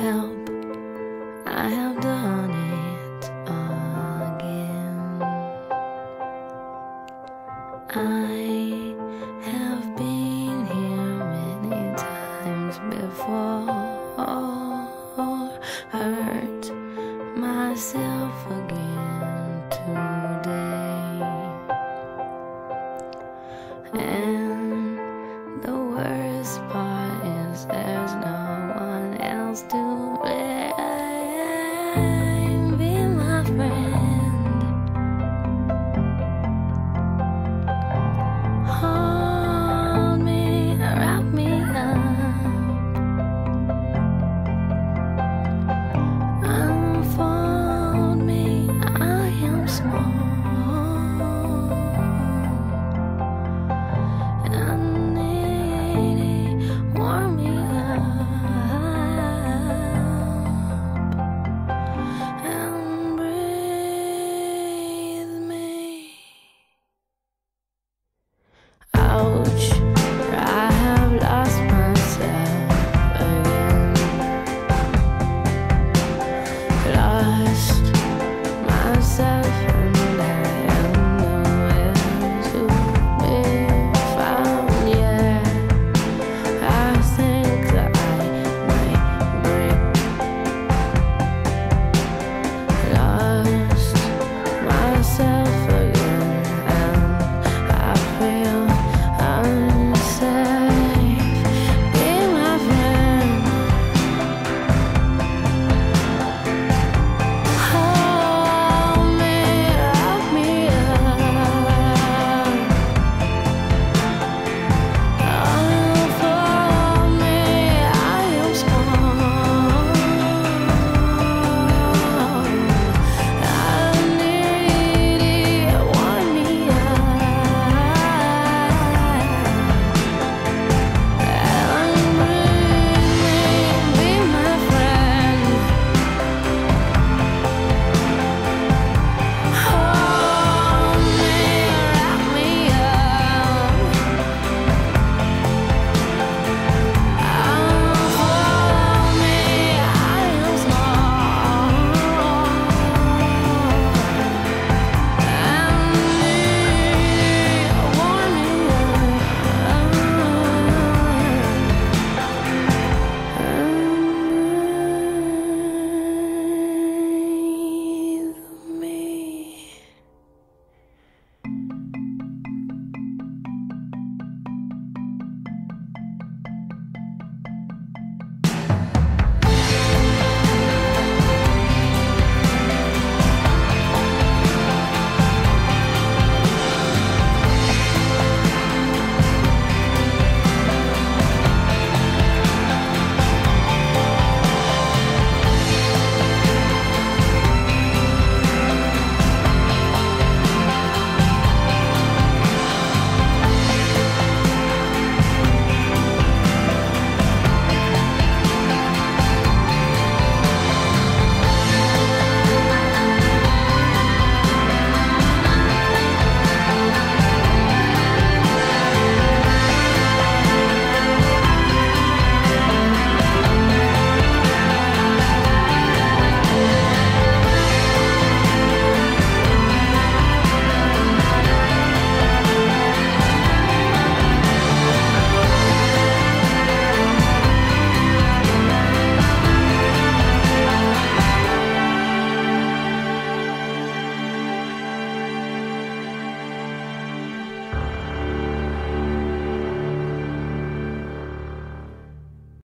help, I have done it again. I have been here many times before, hurt myself again today. And the worst part is there's no